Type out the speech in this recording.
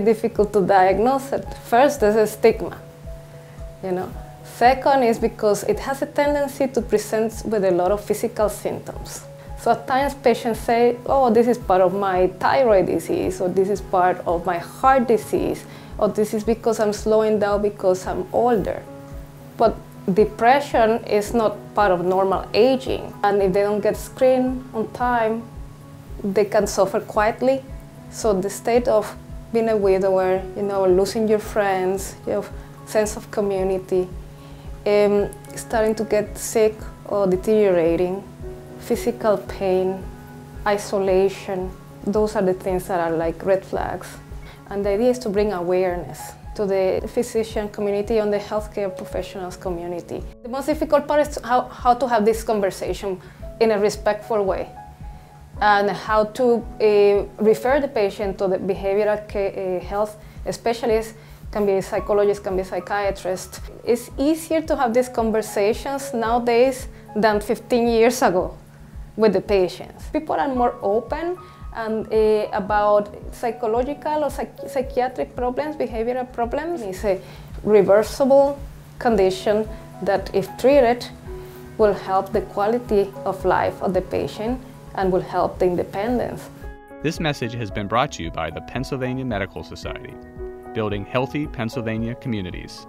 difficult to diagnose it. First, there's a stigma, you know. Second is because it has a tendency to present with a lot of physical symptoms. So at times patients say, oh, this is part of my thyroid disease, or this is part of my heart disease, or this is because I'm slowing down because I'm older. But depression is not part of normal aging. And if they don't get screened on time, they can suffer quietly. So the state of being a widower, you know, losing your friends, your sense of community, um, starting to get sick or deteriorating, physical pain, isolation, those are the things that are like red flags. And the idea is to bring awareness to the physician community and the healthcare professionals community. The most difficult part is how, how to have this conversation in a respectful way and how to uh, refer the patient to the behavioral uh, health specialist, can be a psychologist, can be a psychiatrist. It's easier to have these conversations nowadays than 15 years ago with the patients. People are more open and uh, about psychological or psych psychiatric problems, behavioral problems. It's a reversible condition that, if treated, will help the quality of life of the patient and will help the independence. This message has been brought to you by the Pennsylvania Medical Society, building healthy Pennsylvania communities.